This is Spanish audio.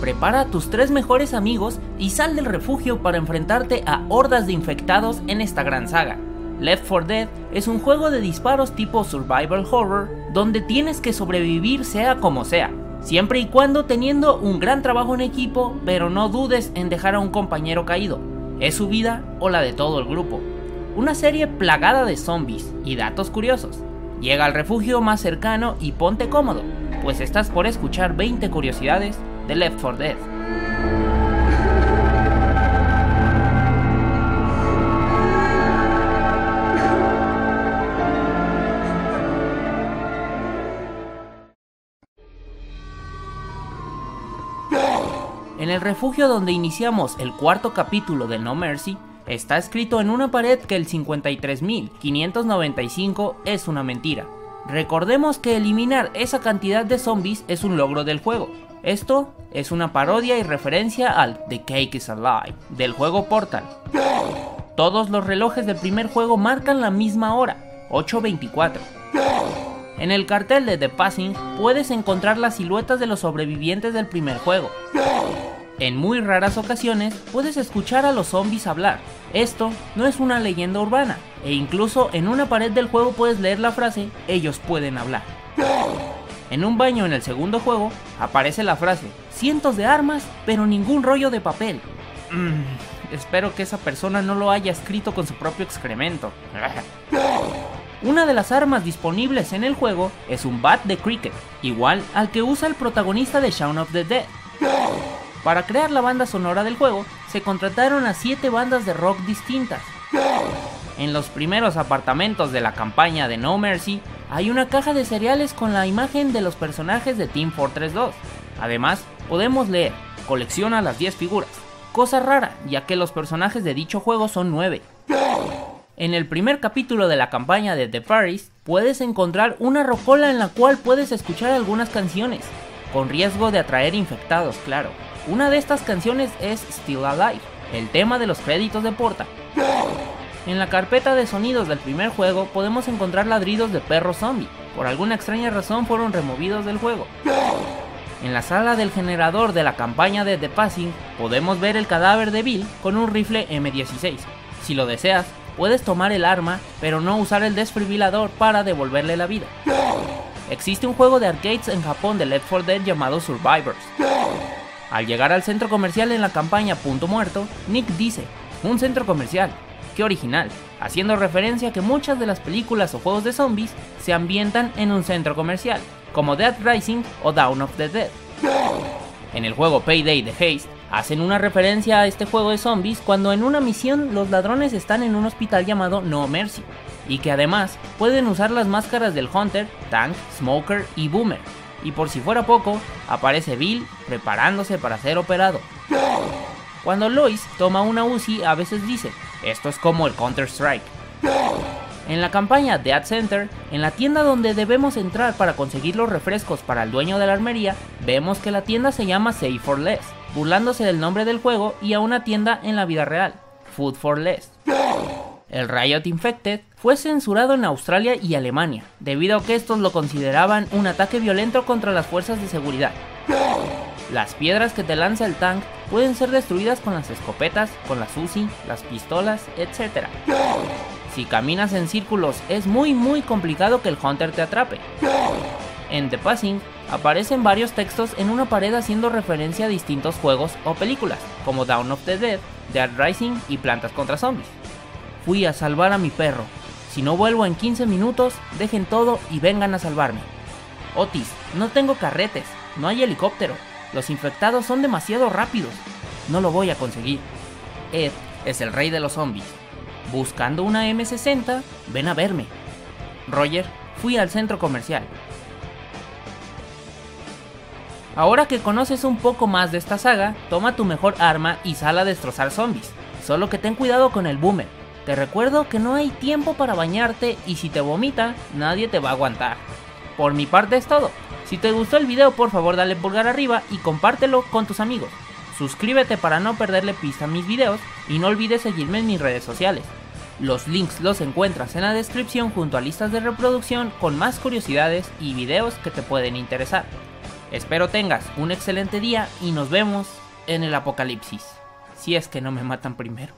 prepara a tus tres mejores amigos y sal del refugio para enfrentarte a hordas de infectados en esta gran saga. Left 4 Dead es un juego de disparos tipo survival horror donde tienes que sobrevivir sea como sea, siempre y cuando teniendo un gran trabajo en equipo, pero no dudes en dejar a un compañero caído. Es su vida o la de todo el grupo. Una serie plagada de zombies y datos curiosos. Llega al refugio más cercano y ponte cómodo, pues estás por escuchar 20 curiosidades de Left 4 Dead. En el refugio donde iniciamos el cuarto capítulo de No Mercy, está escrito en una pared que el 53.595 es una mentira. Recordemos que eliminar esa cantidad de zombies es un logro del juego. Esto es una parodia y referencia al The Cake is Alive del juego Portal. Todos los relojes del primer juego marcan la misma hora, 8.24. En el cartel de The Passing puedes encontrar las siluetas de los sobrevivientes del primer juego. En muy raras ocasiones puedes escuchar a los zombies hablar. Esto no es una leyenda urbana, e incluso en una pared del juego puedes leer la frase ellos pueden hablar. En un baño en el segundo juego aparece la frase cientos de armas pero ningún rollo de papel. Mm, espero que esa persona no lo haya escrito con su propio excremento. Una de las armas disponibles en el juego es un bat de cricket, igual al que usa el protagonista de Shaun of the Dead. Para crear la banda sonora del juego, se contrataron a 7 bandas de rock distintas. En los primeros apartamentos de la campaña de No Mercy, hay una caja de cereales con la imagen de los personajes de Team Fortress 2. Además, podemos leer, colecciona las 10 figuras. Cosa rara, ya que los personajes de dicho juego son 9. En el primer capítulo de la campaña de The Paris, puedes encontrar una rocola en la cual puedes escuchar algunas canciones, con riesgo de atraer infectados, claro. Una de estas canciones es Still Alive, el tema de los créditos de Porta. En la carpeta de sonidos del primer juego podemos encontrar ladridos de perro zombie. Por alguna extraña razón fueron removidos del juego. En la sala del generador de la campaña de The Passing podemos ver el cadáver de Bill con un rifle M16. Si lo deseas, puedes tomar el arma, pero no usar el desfibrilador para devolverle la vida. Existe un juego de arcades en Japón de Left 4 Dead llamado Survivors. Al llegar al centro comercial en la campaña Punto Muerto, Nick dice, un centro comercial, qué original, haciendo referencia a que muchas de las películas o juegos de zombies se ambientan en un centro comercial, como Dead Rising o Dawn of the Dead. En el juego Payday de Haste, hacen una referencia a este juego de zombies cuando en una misión los ladrones están en un hospital llamado No Mercy, y que además pueden usar las máscaras del Hunter, Tank, Smoker y Boomer, y por si fuera poco, aparece Bill preparándose para ser operado. Cuando Lois toma una UCI a veces dice, esto es como el Counter-Strike. En la campaña Dead Center, en la tienda donde debemos entrar para conseguir los refrescos para el dueño de la armería, vemos que la tienda se llama Save for Less, burlándose del nombre del juego y a una tienda en la vida real, Food for Less. El Riot Infected fue censurado en Australia y Alemania, debido a que estos lo consideraban un ataque violento contra las fuerzas de seguridad. Las piedras que te lanza el tank pueden ser destruidas con las escopetas, con las UCI, las pistolas, etc. Si caminas en círculos es muy muy complicado que el Hunter te atrape. En The Passing aparecen varios textos en una pared haciendo referencia a distintos juegos o películas, como Dawn of the Dead, Dead Rising y Plantas contra Zombies. Fui a salvar a mi perro. Si no vuelvo en 15 minutos, dejen todo y vengan a salvarme. Otis, no tengo carretes, no hay helicóptero. Los infectados son demasiado rápidos. No lo voy a conseguir. Ed es el rey de los zombies. Buscando una M60, ven a verme. Roger, fui al centro comercial. Ahora que conoces un poco más de esta saga, toma tu mejor arma y sal a destrozar zombies. Solo que ten cuidado con el boomer. Te recuerdo que no hay tiempo para bañarte y si te vomita, nadie te va a aguantar. Por mi parte es todo. Si te gustó el video, por favor dale pulgar arriba y compártelo con tus amigos. Suscríbete para no perderle pista a mis videos y no olvides seguirme en mis redes sociales. Los links los encuentras en la descripción junto a listas de reproducción con más curiosidades y videos que te pueden interesar. Espero tengas un excelente día y nos vemos en el apocalipsis. Si es que no me matan primero.